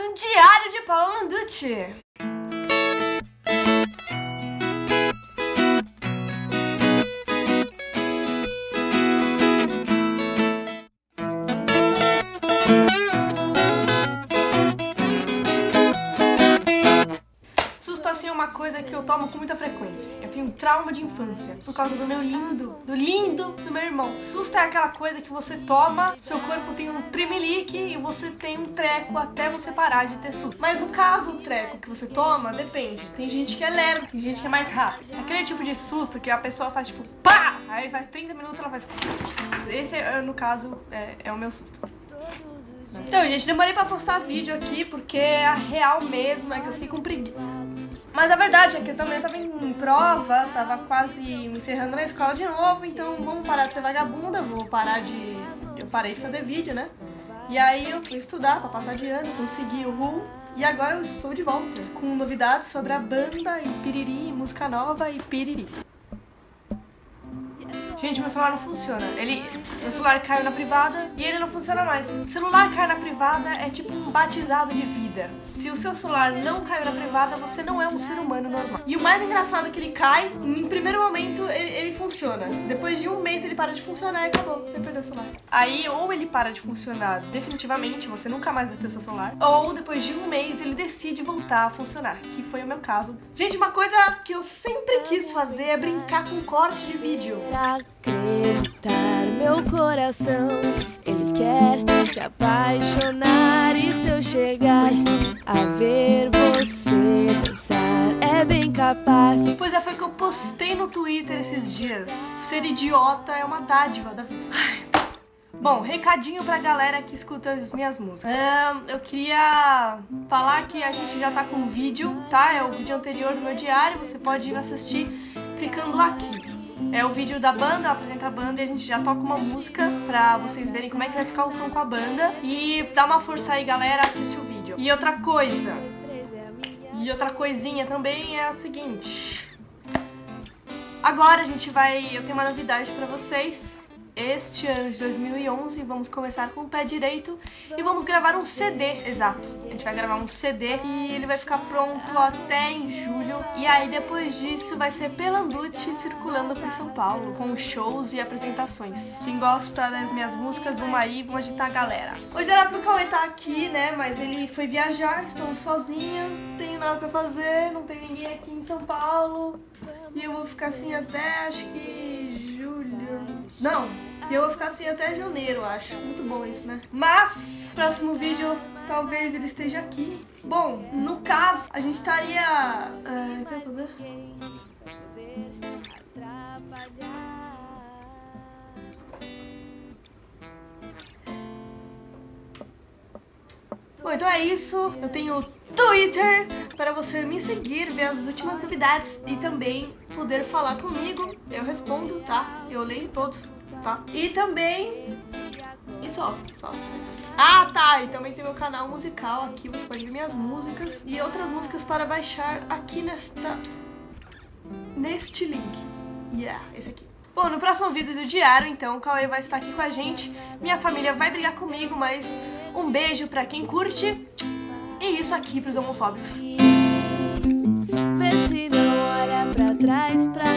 do Diário de Paula Landucci. Coisa que eu tomo com muita frequência. Eu tenho trauma de infância por causa do meu lindo, do lindo do meu irmão. Susto é aquela coisa que você toma, seu corpo tem um tremelique e você tem um treco até você parar de ter susto. Mas no caso, o treco que você toma, depende. Tem gente que é lerdo, tem gente que é mais rápido. Aquele tipo de susto que a pessoa faz tipo pá, aí faz 30 minutos ela faz. Esse, no caso, é, é o meu susto. Então, gente, demorei pra postar vídeo aqui porque a real mesmo é que eu fiquei com preguiça. Mas a verdade é que eu também tava em prova, tava quase me ferrando na escola de novo, então vamos parar de ser vagabunda, vou parar de... Eu parei de fazer vídeo, né? E aí eu fui estudar pra passar de ano, consegui o RU, e agora eu estou de volta, com novidades sobre a banda e piriri, música nova e piriri. Gente, meu celular não funciona. Ele, meu celular caiu na privada e ele não funciona mais. Celular cair na privada é tipo um batizado de vida. Se o seu celular não caiu na privada, você não é um ser humano normal. E o mais engraçado é que ele cai, em primeiro momento ele, ele funciona. Depois de um mês ele para de funcionar e acabou. Você perdeu o celular. Aí ou ele para de funcionar definitivamente, você nunca mais vai ter seu celular. Ou depois de um mês ele decide voltar a funcionar, que foi o meu caso. Gente, uma coisa que eu sempre quis fazer é brincar com corte de vídeo acreditar meu coração Ele quer se apaixonar e se eu chegar a ver você dançar é bem capaz Pois é, foi que eu postei no Twitter esses dias Ser idiota é uma dádiva da vida Bom, recadinho pra galera que escuta as minhas músicas. eu queria falar que a gente já tá com um vídeo, tá? É o vídeo anterior do meu diário, você pode ir assistir clicando aqui. É o vídeo da banda, apresenta a banda e a gente já toca uma música pra vocês verem como é que vai ficar o som com a banda. E dá uma força aí, galera, assiste o vídeo. E outra coisa, e outra coisinha também é a seguinte. Agora a gente vai, eu tenho uma novidade pra vocês este ano de 2011. Vamos começar com o pé direito e vamos gravar um CD, exato. A gente vai gravar um CD e ele vai ficar pronto até em julho. E aí depois disso vai ser Pelanducci circulando por São Paulo, com shows e apresentações. Quem gosta das minhas músicas, vamos aí, vamos agitar a galera. Hoje era pro Cauê estar tá aqui, né, mas ele foi viajar, estou sozinha, não tenho nada pra fazer, não tem ninguém aqui em São Paulo. E eu vou ficar assim até, acho que Não, eu vou ficar assim até janeiro, acho. Muito bom isso, né? Mas, próximo vídeo, talvez ele esteja aqui. Bom, no caso, a gente estaria... É, que fazer? Bom, então é isso. Eu tenho Twitter para você me seguir, ver as últimas novidades e também poder falar comigo. Eu respondo, tá? Eu leio todos tá? E também... E só, só. Ah, tá! E também tem meu canal musical aqui, você pode ver minhas músicas e outras músicas para baixar aqui nesta... Neste link. Yeah, esse aqui. Bom, no próximo vídeo do diário, então, o Cauê vai estar aqui com a gente. Minha família vai brigar comigo, mas um beijo pra quem curte. E isso aqui pros homofóbicos. Vê se não olha pra trás pra